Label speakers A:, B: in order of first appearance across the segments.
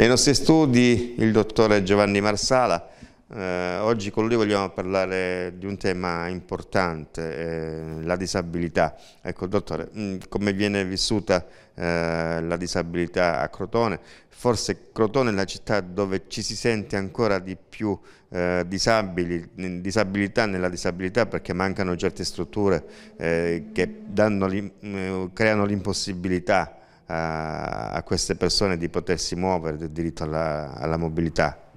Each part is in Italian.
A: Nei nostri studi il dottore Giovanni Marsala, eh, oggi con lui vogliamo parlare di un tema importante, eh, la disabilità. Ecco dottore, mh, mm, come viene vissuta eh, la disabilità a Crotone? Forse Crotone è la città dove ci si sente ancora di più eh, disabili, disabilità nella disabilità perché mancano certe strutture eh, che danno, mm, creano l'impossibilità a, queste persone di potersi muovere, del diritto alla, alla mobilità?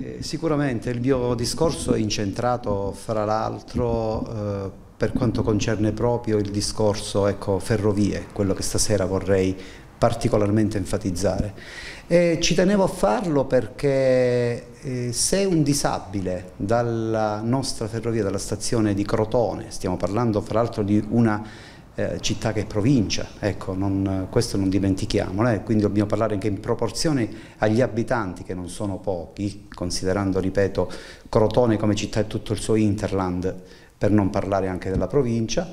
B: Eh, sicuramente il mio discorso è incentrato fra l'altro eh, per quanto concerne proprio il discorso ecco, ferrovie, quello che stasera vorrei particolarmente enfatizzare. E ci tenevo a farlo perché eh, se un disabile dalla nostra ferrovia, dalla stazione di Crotone, stiamo parlando fra l'altro di una eh, città che provincia, ecco, non, questo non dimentichiamolo, eh? quindi dobbiamo parlare anche in proporzione agli abitanti che non sono pochi, considerando, ripeto, Crotone come città e tutto il suo interland, per non parlare anche della provincia,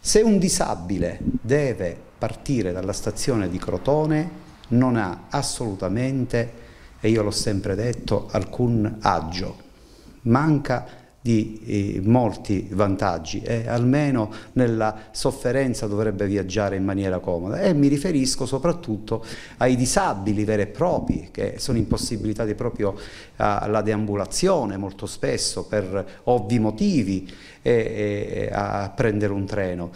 B: se un disabile deve partire dalla stazione di Crotone non ha assolutamente, e io l'ho sempre detto, alcun agio, manca di eh, molti vantaggi e almeno nella sofferenza dovrebbe viaggiare in maniera comoda e mi riferisco soprattutto ai disabili veri e propri che sono impossibilitati proprio alla deambulazione molto spesso per ovvi motivi e, e, a prendere un treno.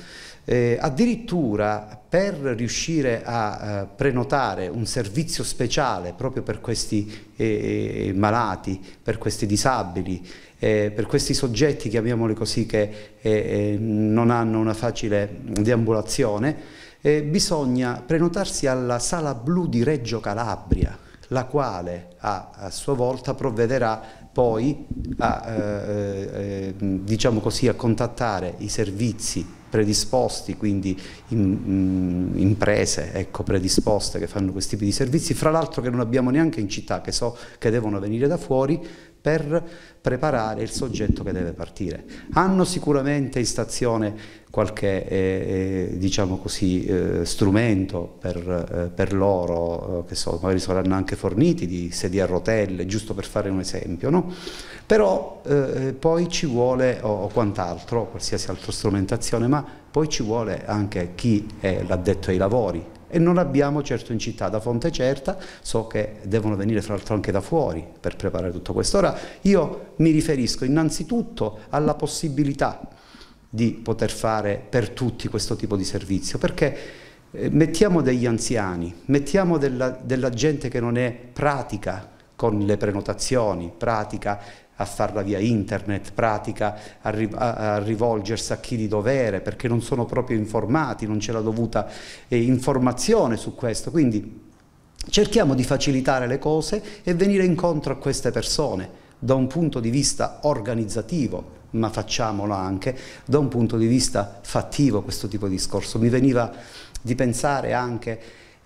B: Eh, addirittura per riuscire a eh, prenotare un servizio speciale proprio per questi eh, eh malati, per questi disabili, eh, per questi soggetti, chiamiamoli così, che eh, non hanno una facile deambulazione, bisogna prenotarsi alla Sala Blu di Reggio Calabria, la quale a, a sua volta provvederà poi a, eh, diciamo così, a contattare i servizi predisposti, quindi in, imprese ecco, predisposte che fanno questi tipi di servizi, fra l'altro che non abbiamo neanche in città, che so che devono venire da fuori, per preparare il soggetto che deve partire. Hanno sicuramente in stazione qualche eh, eh, diciamo così, eh, strumento per, eh, per loro, eh, che so, magari saranno anche forniti di sedie a rotelle, giusto per fare un esempio, no? però eh, poi ci vuole, o, o quant'altro, qualsiasi altra strumentazione, ma poi ci vuole anche chi è l'addetto ai lavori, e non abbiamo certo in città da fonte certa, so che devono venire fra l'altro anche da fuori per preparare tutto questo. Ora io mi riferisco innanzitutto alla possibilità di poter fare per tutti questo tipo di servizio, perché eh, mettiamo degli anziani, mettiamo della, della gente che non è pratica con le prenotazioni, pratica a farla via internet, pratica a, ri a, rivolgersi a chi di dovere perché non sono proprio informati, non c'è la dovuta eh, informazione su questo. Quindi cerchiamo di facilitare le cose e venire incontro a queste persone da un punto di vista organizzativo, ma facciamolo anche da un punto di vista fattivo questo tipo di discorso. Mi veniva di pensare anche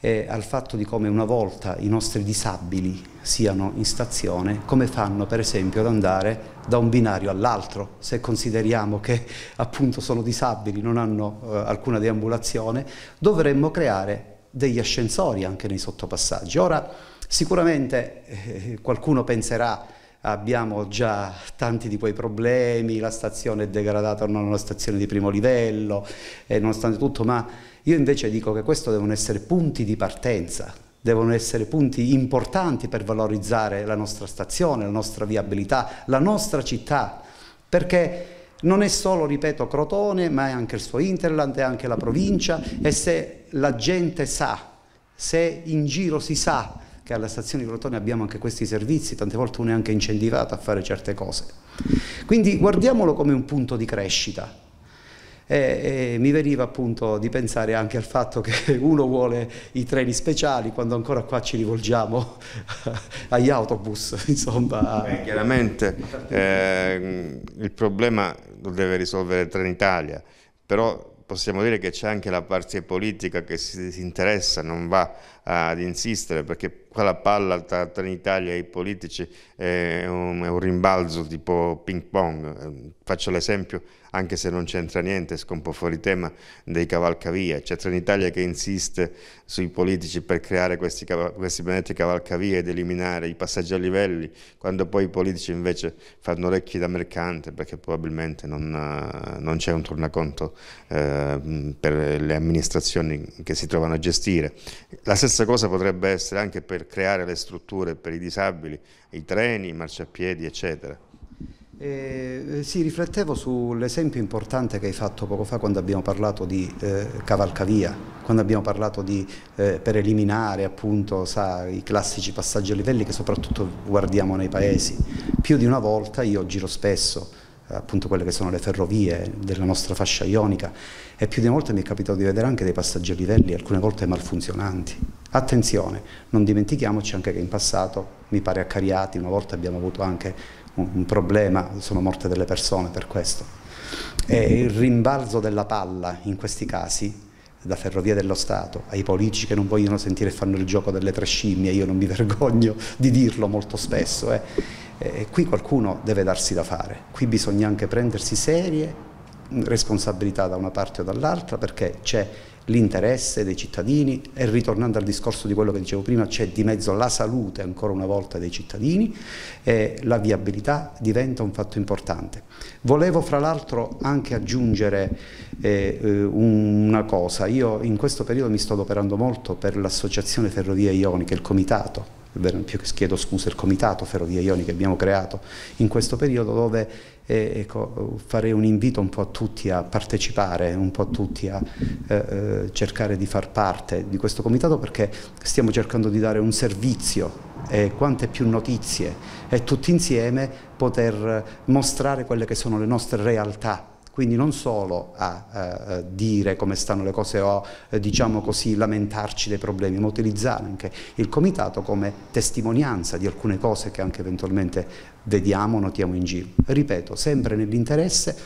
B: eh, al fatto di come una volta i nostri disabili siano in stazione, come fanno per esempio ad andare da un binario all'altro, se consideriamo che appunto sono disabili, non hanno eh, alcuna deambulazione, dovremmo creare degli ascensori anche nei sottopassaggi. Ora sicuramente eh, qualcuno penserà abbiamo già tanti di quei problemi, la stazione è degradata non è una stazione di primo livello, nonostante tutto, ma io invece dico che questo devono essere punti di partenza, devono essere punti importanti per valorizzare la nostra stazione, la nostra viabilità, la nostra città, perché non è solo, ripeto, Crotone, ma è anche il suo interland, è anche la provincia. E se la gente sa, se in giro si sa che alla stazione di Crotone abbiamo anche questi servizi, tante volte uno è anche incentivato a fare certe cose. Quindi guardiamolo come un punto di crescita, e, e mi veniva appunto di pensare anche al fatto che uno vuole i treni speciali quando ancora qua ci rivolgiamo agli autobus, insomma.
A: Beh, chiaramente eh, il problema lo deve risolvere Trenitalia, però possiamo dire che c'è anche la parte politica che si, si interessa, non va ad insistere perché quella palla tra, l'Italia e i politici è un, è un rimbalzo tipo ping pong. Faccio l'esempio anche se non c'entra niente, esco un po' fuori tema, dei cavalcavia. C'è Trenitalia che insiste sui politici per creare questi, questi benedetti cavalcavia ed eliminare i passaggi a livelli, quando poi i politici invece fanno orecchi da mercante perché probabilmente non, non c'è un tornaconto eh, per le amministrazioni che si trovano a gestire. La stessa cosa potrebbe essere anche per creare le strutture per i disabili, i treni, i marciapiedi, eccetera.
B: Eh, sì, riflettevo sull'esempio importante che hai fatto poco fa quando abbiamo parlato di eh, cavalcavia, quando abbiamo parlato di, eh, per eliminare appunto sa, i classici passaggi a livelli che soprattutto guardiamo nei paesi. Più di una volta io giro spesso appunto quelle che sono le ferrovie della nostra fascia ionica e più di una volta mi è capitato di vedere anche dei passaggi a livelli, alcune volte malfunzionanti. Attenzione, non dimentichiamoci anche che in passato, mi pare a Cariati, una volta abbiamo avuto anche un problema, sono morte delle persone per questo. E il rimbalzo della palla in questi casi da Ferrovie dello Stato ai politici che non vogliono sentire fanno il gioco delle tre scimmie, io non mi vergogno di dirlo molto spesso, eh. E qui qualcuno deve darsi da fare, qui bisogna anche prendersi serie responsabilità da una parte o dall'altra perché c'è l'interesse dei cittadini e ritornando al discorso di quello che dicevo prima c'è di mezzo la salute ancora una volta dei cittadini e la viabilità diventa un fatto importante. Volevo fra l'altro anche aggiungere eh, eh una cosa, io in questo periodo mi sto adoperando molto per l'associazione Ferrovie Ioniche, il comitato chiedo scusa, il comitato Ferrovie Ioni che abbiamo creato in questo periodo dove eh, ecco, farei un invito un po' a tutti a partecipare, un po' a tutti a eh, eh, cercare di far parte di questo comitato perché stiamo cercando di dare un servizio e quante più notizie e tutti insieme poter mostrare quelle che sono le nostre realtà quindi non solo a eh, dire come stanno le cose o eh, diciamo così lamentarci dei problemi, ma utilizzare anche il comitato come testimonianza di alcune cose che anche eventualmente vediamo, notiamo in giro. Ripeto, sempre nell'interesse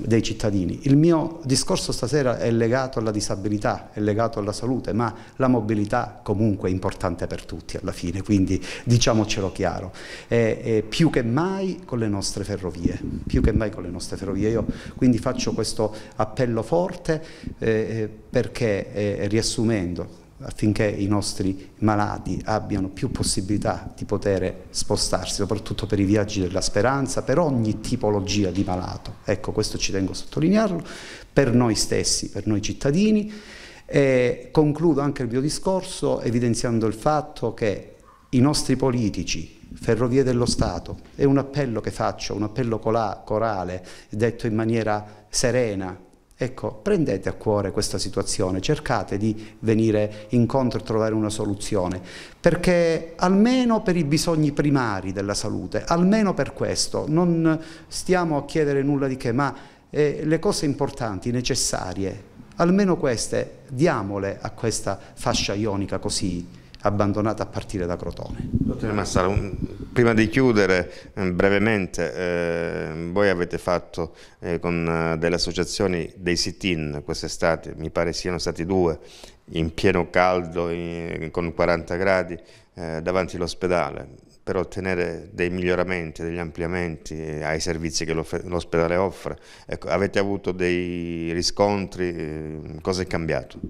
B: dei cittadini. Il mio discorso stasera è legato alla disabilità, è legato alla salute, ma la mobilità comunque è importante per tutti alla fine, quindi diciamocelo chiaro. E, e più che mai con le nostre ferrovie, più che mai con le nostre ferrovie. Io quindi faccio questo appello forte eh, eh perché, eh, riassumendo, affinché i nostri malati abbiano più possibilità di poter spostarsi, soprattutto per i viaggi della speranza, per ogni tipologia di malato. Ecco, questo ci tengo a sottolinearlo, per noi stessi, per noi cittadini. E concludo anche il mio discorso evidenziando il fatto che i nostri politici, Ferrovie dello Stato, è un appello che faccio, un appello corale, detto in maniera serena, Ecco, prendete a cuore questa situazione, cercate di venire incontro e trovare una soluzione, perché almeno per i bisogni primari della salute, almeno per questo, non stiamo a chiedere nulla di che, ma eh, le cose importanti, necessarie, almeno queste, diamole a questa fascia ionica così abbandonata a partire da Crotone.
A: Dottore Massaro, un, prima di chiudere eh, brevemente, eh, voi avete fatto eh, con eh, delle associazioni dei sit-in quest'estate, mi pare siano stati due, in pieno caldo, in, con 40 gradi, eh, davanti all'ospedale per ottenere dei miglioramenti, degli ampliamenti ai servizi che l'ospedale offre. Ecco, avete avuto dei riscontri, eh, cosa è cambiato?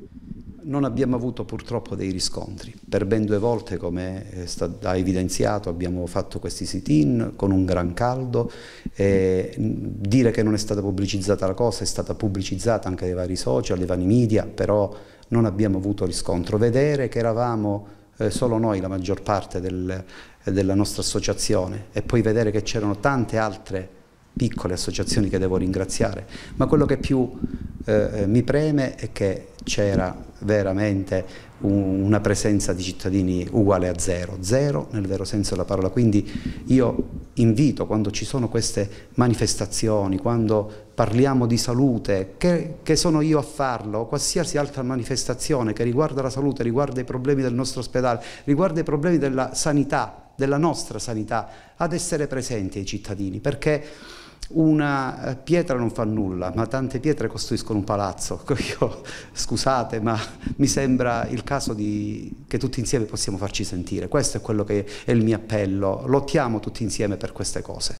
B: Non abbiamo avuto purtroppo dei riscontri. Per ben due volte, come stato evidenziato, abbiamo fatto questi sit-in con un gran caldo. E dire che non è stata pubblicizzata la cosa è stata pubblicizzata anche dai vari social, dai vari media, però non abbiamo avuto riscontro. Vedere che eravamo eh, solo noi, la maggior parte del, della nostra associazione, e poi vedere che c'erano tante altre piccole associazioni che devo ringraziare, ma quello che più eh, mi preme è che c'era veramente un, una presenza di cittadini uguale a zero, zero nel vero senso della parola, quindi io invito quando ci sono queste manifestazioni, quando parliamo di salute, che, che sono io a farlo, qualsiasi altra manifestazione che riguarda la salute, riguarda i problemi del nostro ospedale, riguarda i problemi della sanità, della nostra sanità, ad essere presenti ai cittadini, perché una eh, pietra non fa nulla, ma tante pietre costruiscono un palazzo. Io, scusate, ma mi sembra il caso di, che tutti insieme possiamo farci sentire. Questo è quello che è il mio appello. Lottiamo tutti insieme per queste cose.